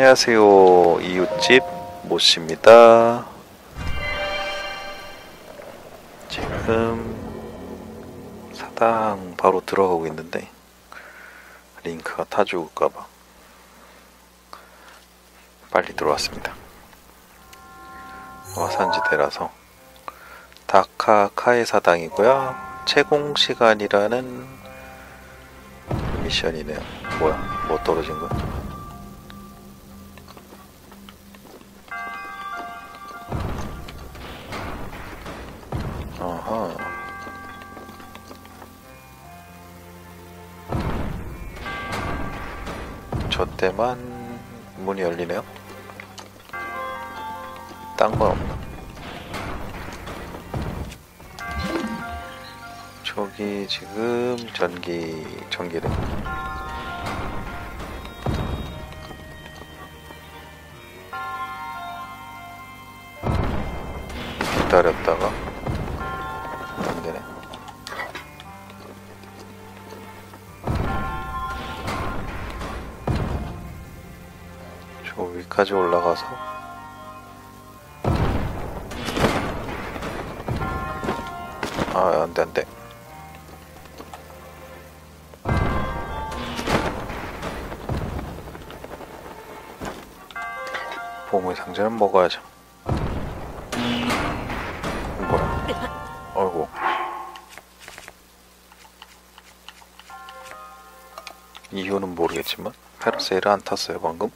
안녕하세요. 이웃집 모씨입니다. 지금 사당 바로 들어가고 있는데 링크가 타 죽을까봐 빨리 들어왔습니다. 와산지대라서 다카카의 사당이고요. 채공 시간이라는 미션이네요. 뭐야? 뭐 떨어진 거야? 저 때만 문이 열리네요. 딴 건 없나? 저기 지금 전기 전기를 기다렸다가 위까지 올라가서 아, 안 돼, 안 돼. 보물 상자는 먹어야죠. 뭐야? 어이구. 이유는 모르겠지만 페르세이를 안 탔어요 방금.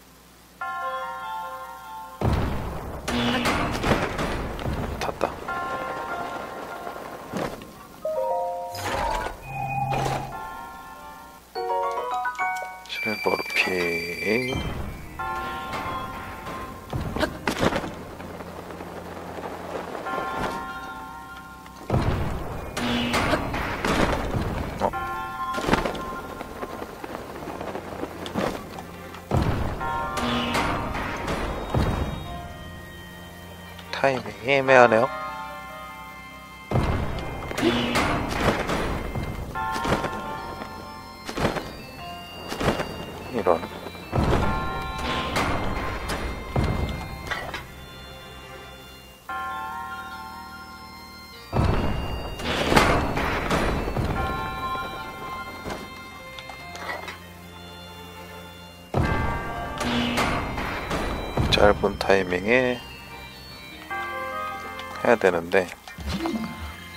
실버루피 어? 타이밍이 애매하네요. 타이밍에 해야 되는데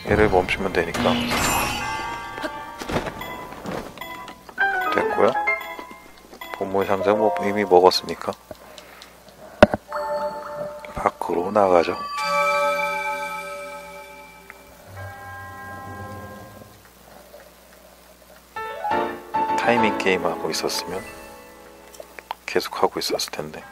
얘를 멈추면 되니까. 됐고요. 본모 상자 뭐 이미 먹었으니까 밖으로 나가죠. 타이밍 게임 하고 있었으면 계속 하고 있었을 텐데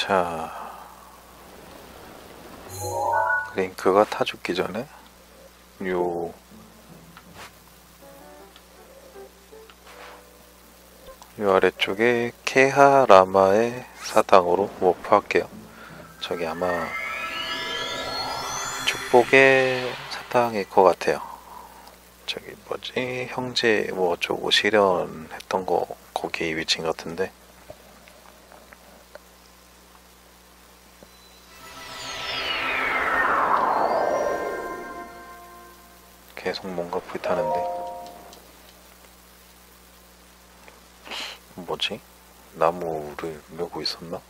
자 링크가 타 죽기 전에 요 요 아래쪽에 케하라마의 사당으로 모프할게요. 저기 아마 축복의 사당일 것 같아요. 저기 뭐지 형제 뭐 어쩌고 실현했던 거 거기 위치인 것 같은데 계속 뭔가 불타는데 뭐지? 나무를 메고 있었나?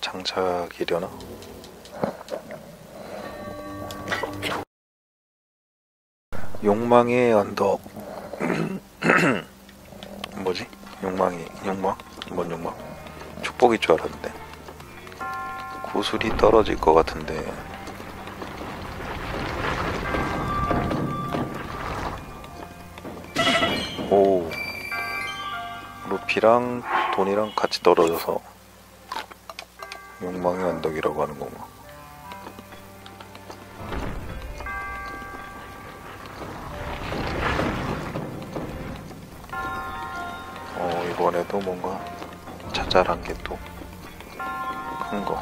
장착이려나? 욕망의 언덕 뭐지? 욕망이 욕망? 뭔 욕망? 축복일 줄 알았는데 구슬이 떨어질 것 같은데 오 루피랑 돈이랑 같이 떨어져서 욕망의 언덕이라고 하는 거구나 이번에도 뭔가 자잘한 게 또 큰 거.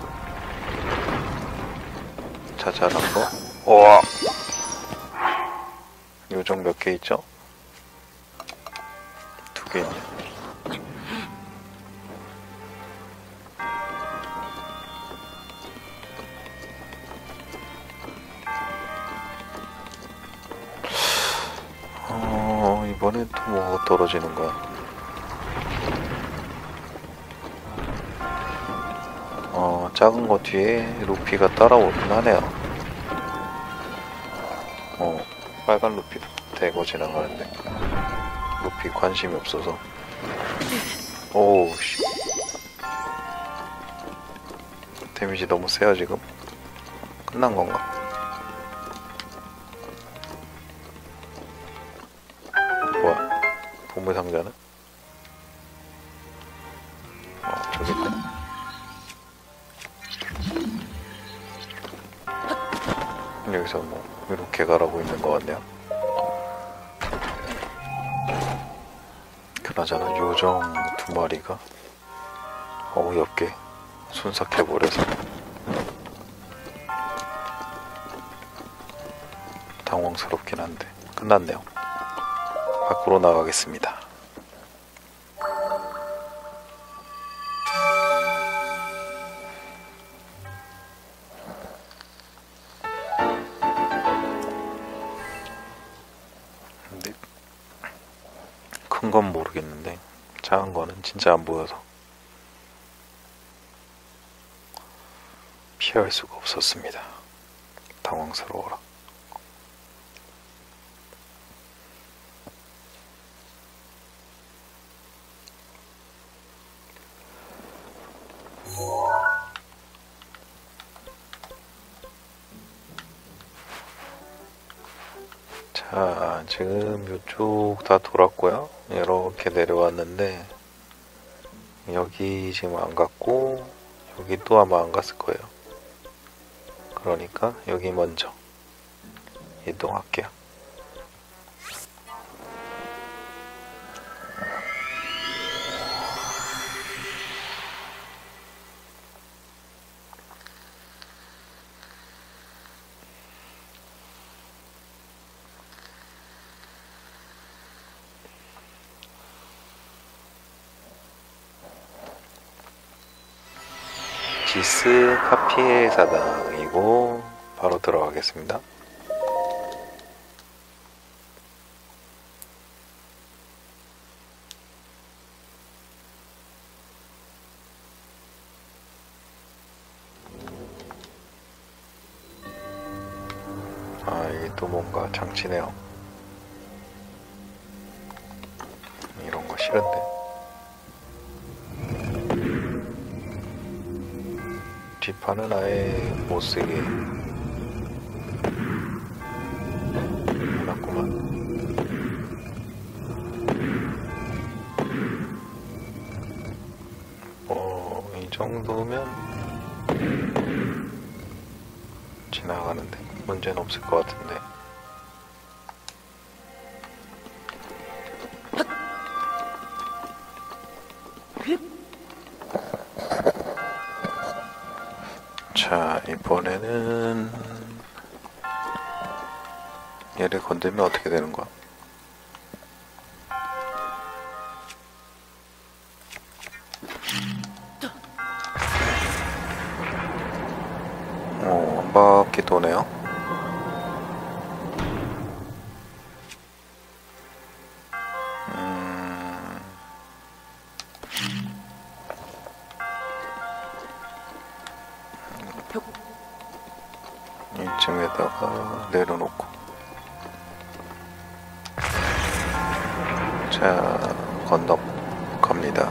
자잘한 거. 우와! 요정 몇 개 있죠? 있네. 어, 이번엔 또 뭐가 떨어지는 거야? 어, 작은 거 뒤에 루피가 따라오긴 하네요. 어, 빨간 루피 대고 지나가는데. 루피 관심이 없어서. 오우, 씨. 데미지 너무 세요, 지금? 끝난 건가? 뭐야? 보물 상자는? 어, 저기 있다. 여기서 뭐 이렇게 가라고 있는 것 같네요. 나저나 요정 두 마리가 어이없게 순삭해버려서 당황스럽긴 한데 끝났네요. 밖으로 나가겠습니다. 큰 건 모르겠는데 작은 거는 진짜 안 보여서 피할 수가 없었습니다. 당황스러워라. 지금 이쪽 다 돌았고요. 이렇게 내려왔는데 여기 지금 안 갔고 여기 또 아마 안 갔을 거예요. 그러니까 여기 먼저 이동할게요. 지스 카피의 사당이고 바로 들어가겠습니다. 아, 이게 또 뭔가 장치네요. 뒷판은 아예 못 쓰게 해놨구만. 어, 이 정도면 지나가는데 문제는 없을 것 같은데. 얘를 건들면 어떻게 되는 거야? 이쯤에다가 내려놓고. 자 건너 갑니다.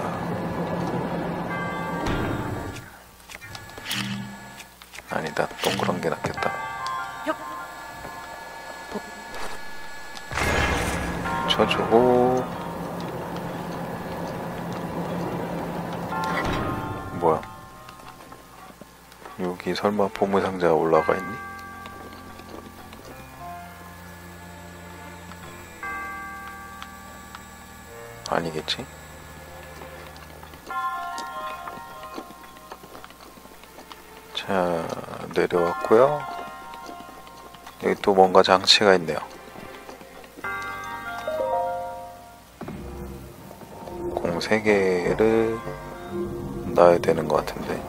아니다 동그란 게 낫겠다. 쳐주고 뭐야? 여기 설마 보물상자가 올라가 있니? 되겠지? 자 내려왔고요. 여기 또 뭔가 장치가 있네요. 공 3개를 넣어야 되는 것 같은데.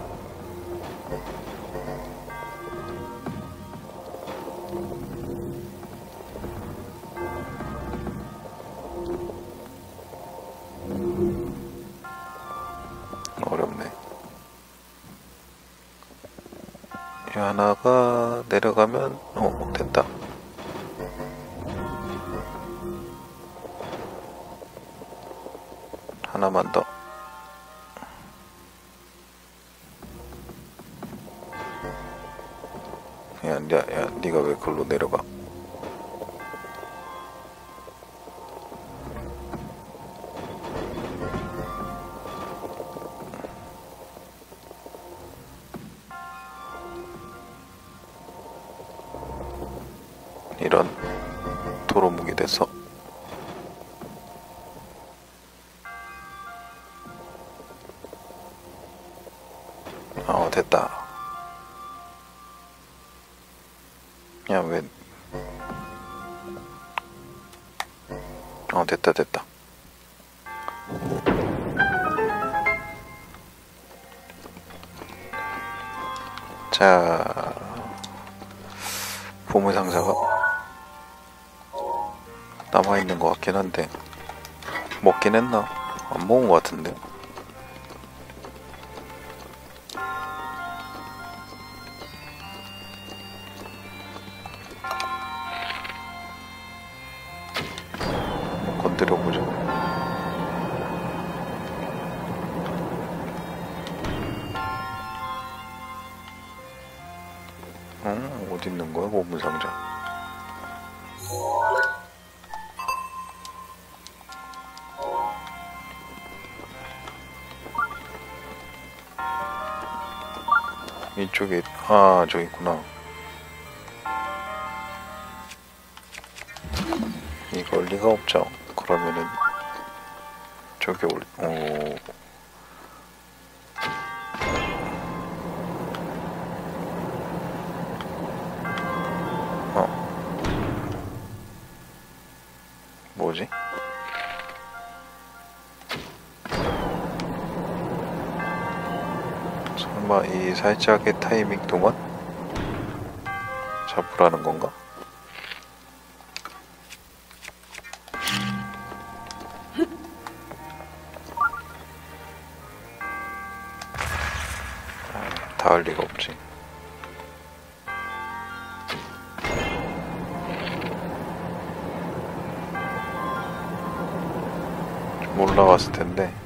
하나가 내려가면 어 됐다. 하나만 더. 어, 됐다. 야, 왜. 어, 됐다, 됐다. 자, 보물상자가 남아있는 것 같긴 한데, 먹긴 했나? 안 먹은 것 같은데. 이쪽에, 아, 저기 있구나. 이걸 리가 없죠. 그러면은 저기 올, 오, 살짝의 타이밍 동안 잡으라는 건가? 닿을 리가 없지. 좀 올라왔을 텐데.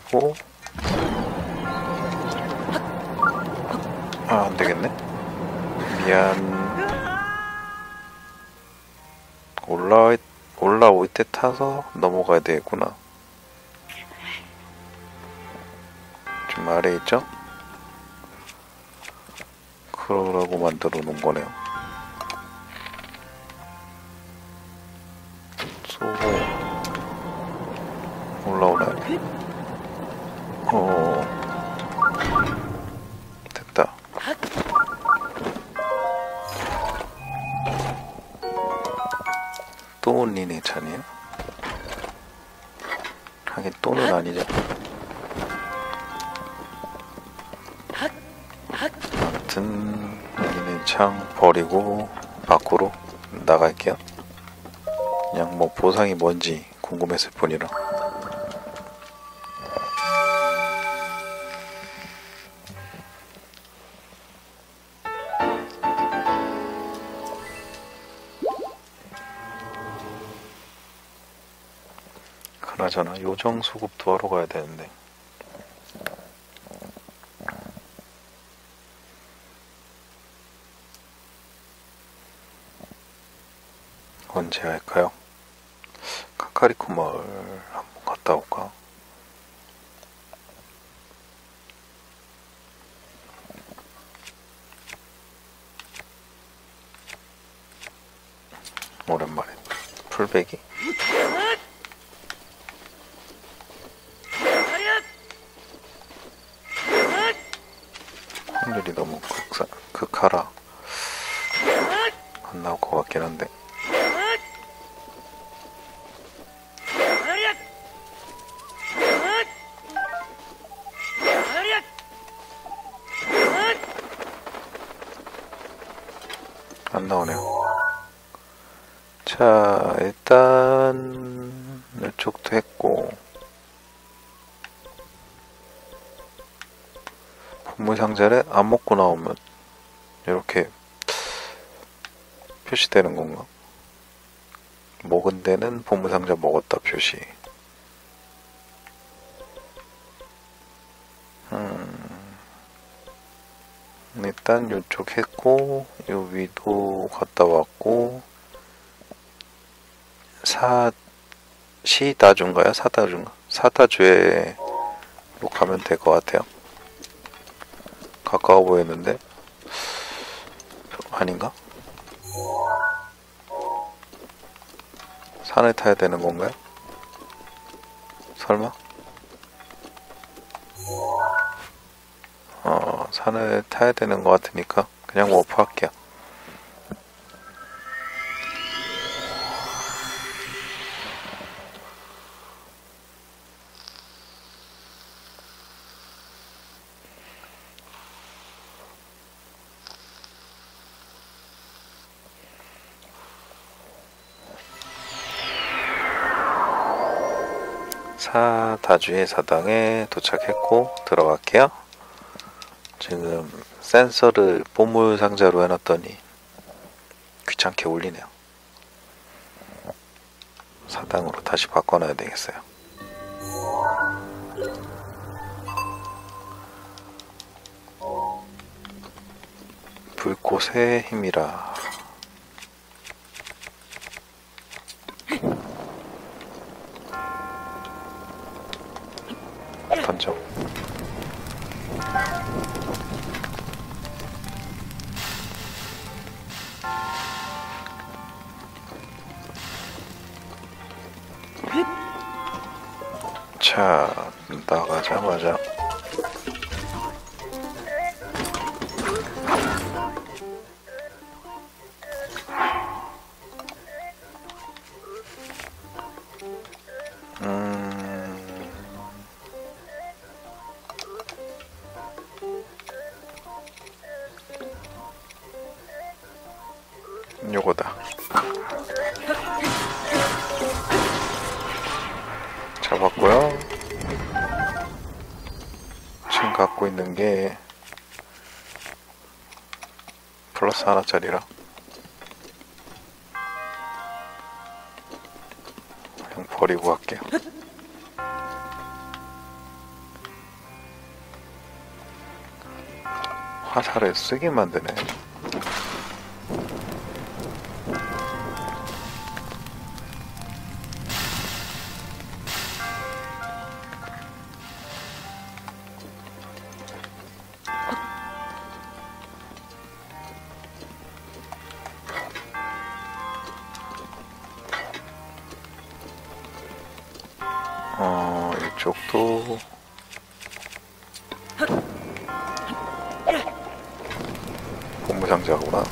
쏘고. 아, 안 되겠네. 미안. 올라, 올라올 때 타서 넘어가야 되겠구나. 좀 아래 있죠? 그러라고 만들어 놓은 거네요. 아무튼 여기는 창 버리고 밖으로 나갈게요. 그냥 뭐 보상이 뭔지 궁금했을 뿐이라. 그나저나 요정 수급 도 하러 가야 되는데. 언제 할까요? 카카리코몰 한번 갔다 올까? 오랜만에 풀베기 확률이 너무 극사, 극하라 안 나올 것 같긴 한데 자, 일단 이쪽도 했고 본물 상자를 안 먹고 나오면 이렇게 표시되는 건가? 먹은 데는 본물 상자 먹었다 표시. 음, 일단 이쪽 했고 요 위도 갔다 왔고 사 시다주인가요? 사다주인가? 사다주에로 가면 될 것 같아요. 가까워 보였는데 아닌가? 산을 타야 되는 건가요? 설마? 어, 산을 타야 되는 것 같으니까 그냥 워프 할게요. 사다주의 사당에 도착했고 들어갈게요. 지금 센서를 보물 상자로 해놨더니 귀찮게 울리네요. 사당으로 다시 바꿔놔야 되겠어요. 불꽃의 힘이라 던져. 자, 나가자마자 요거다. 잡았고요. 지금 갖고 있는 게 플러스 하나짜리라 그냥 버리고 갈게요. 화살을 쓰게 만드네. 이쪽도 본무상자구나.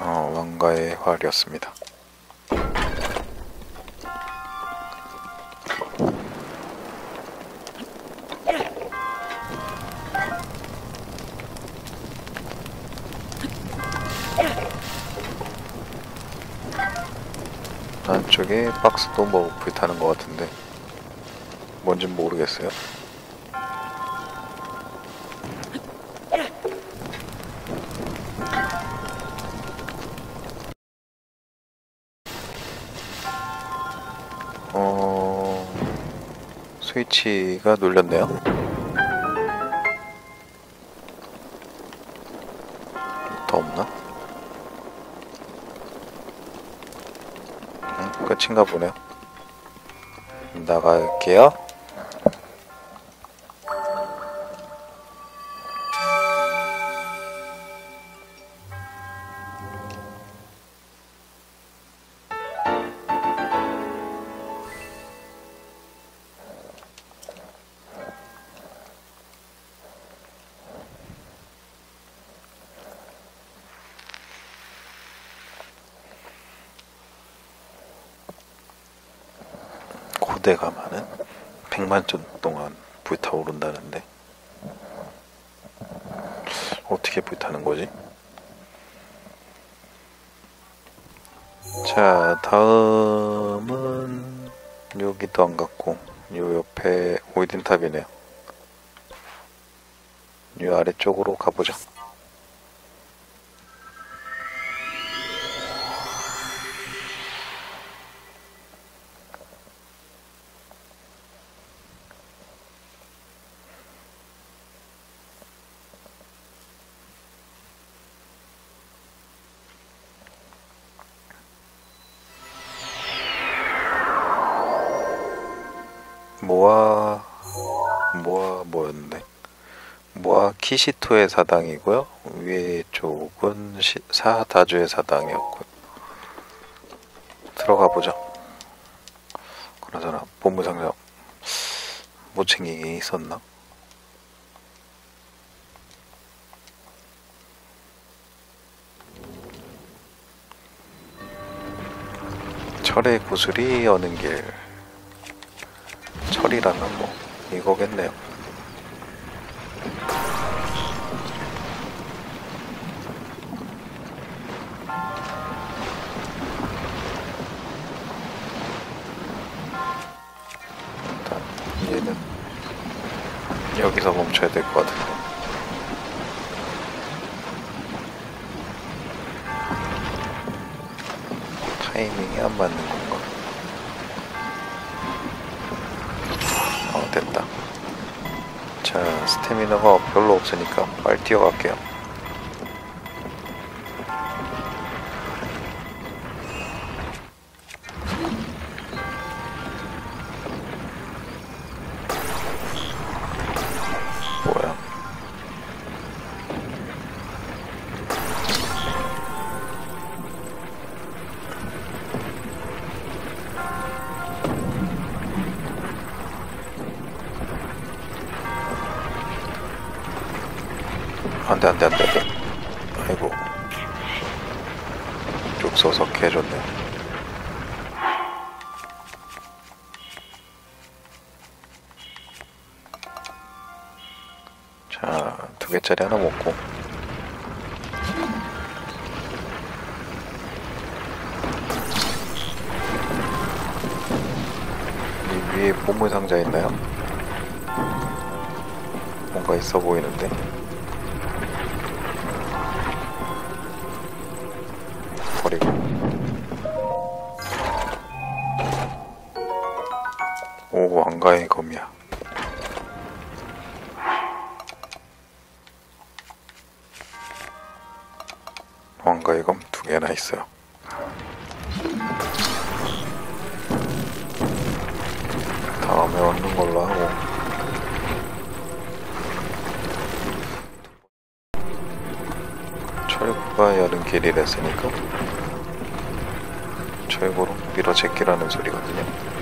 어, 왕가의 활이었습니다. 안쪽에 박스도 뭐 불타는 것 같은데 뭔진 모르겠어요. 어... 스위치가 눌렸네요. 끝인가 보네요. 나갈게요. 부대가 많은 100만 년 동안 불타오른다는데 어떻게 불타는 거지? 자 다음은 여기도 안 갔고 요 옆에 오이든탑이네요 요 아래쪽으로 가보죠 키시토의 사당이고요 위에 쪽은 시, 사다주의 사당이었고요 들어가 보죠 그나저나 보물상자 못 챙긴 게 있었나? 철의 구슬이 여는 길 철이라면 뭐 이거겠네요. 별로 없으니까 빨리 뛰어갈게요. 안돼 안돼 안돼 안돼. 아이고. 룩소석 해줬네. 자 두 개짜리 하나 먹고. 이 위에 보물 상자 있나요? 뭔가 있어 보이는데 왕가의 검두 개나 있어요. 다음에 얻는 걸로 하고. 철구가 여는 길이랬으니까. 철구로 밀어제끼라는 소리거든요.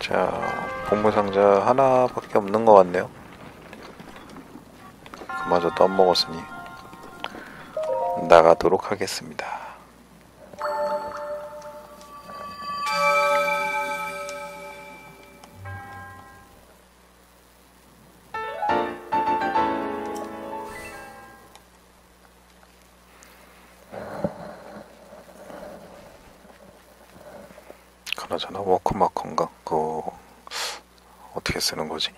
자, 보물상자 하나밖에 없는 것 같네요. 그마저 떠먹었으니 나가도록 하겠습니다. 그나저나 워크마커인가? 그거 어떻게 쓰는 거지?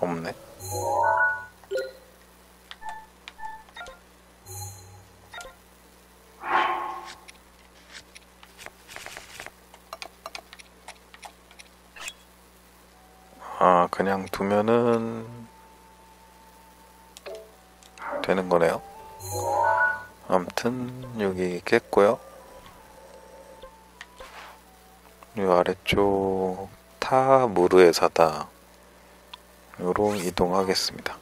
없네. 그냥 두면은 되는 거네요. 아무튼 여기 깼고요. 이 아래쪽 타 무르의 사다 요로 이동하겠습니다.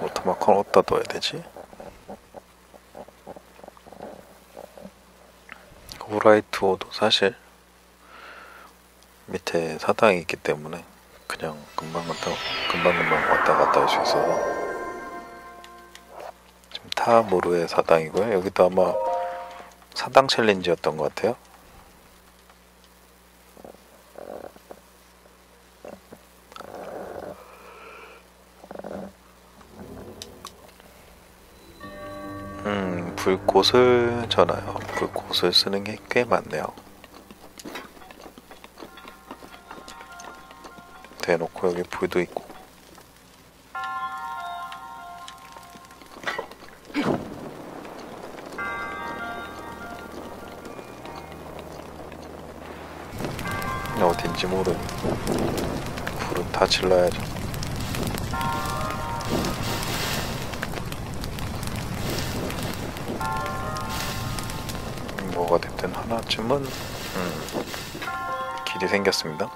오토마컨 어디다 둬야 되지? 오라이트 오도 사실 밑에 사당이 있기 때문에 그냥 금방 갔다 금방 금방 왔다 갔다 할 수 있어서 지금 타모르의 사당이고요. 여기도 아마 사당 챌린지였던 것 같아요. 음, 불꽃을 전하요. 불꽃을 쓰는 게 꽤 많네요. 대놓고 여기 불도 있고. 어딘지 모르니 불은 다 질러야죠. 하나쯤은 음, 길이 생겼습니다.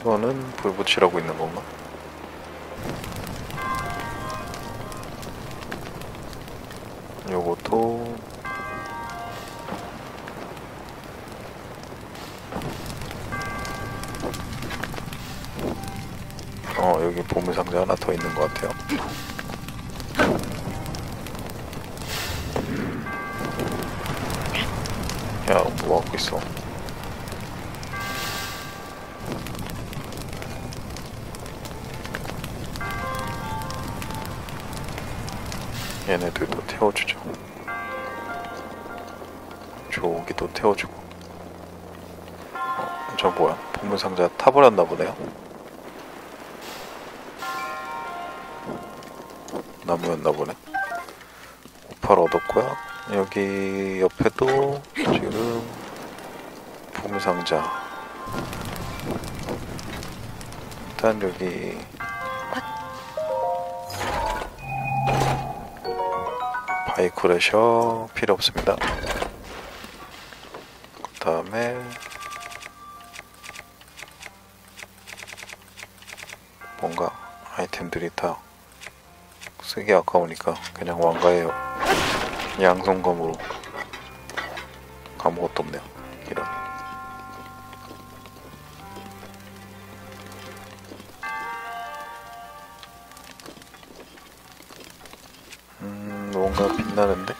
이거는 불 붙이라고 있는 건가? 나무였나 보네. 오팔 얻었고요. 여기 옆에도 지금 보물상자. 일단 여기 바이크레셔 필요 없습니다. 그 다음에 쓰기 아까우니까 그냥 왕가의 양손검으로 아무것도 없네요. 이런. 음, 뭔가 빛나는데?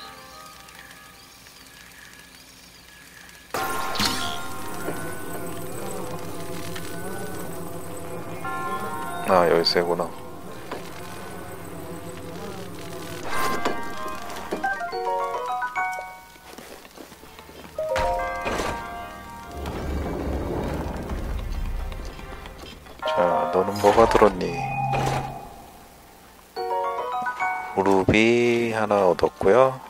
아, 열쇠구나. 하나 얻었고요.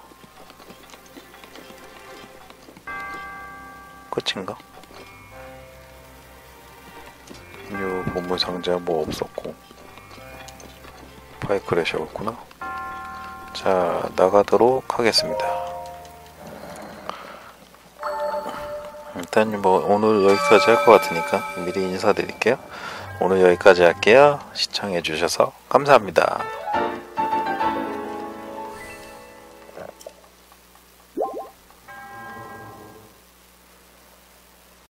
끝인가? 요 보물 상자 뭐 없었고 파이크래셔였구나. 자, 나가도록 하겠습니다. 일단 뭐 오늘 여기까지 할 것 같으니까 미리 인사드릴게요. 오늘 여기까지 할게요. 시청해주셔서 감사합니다.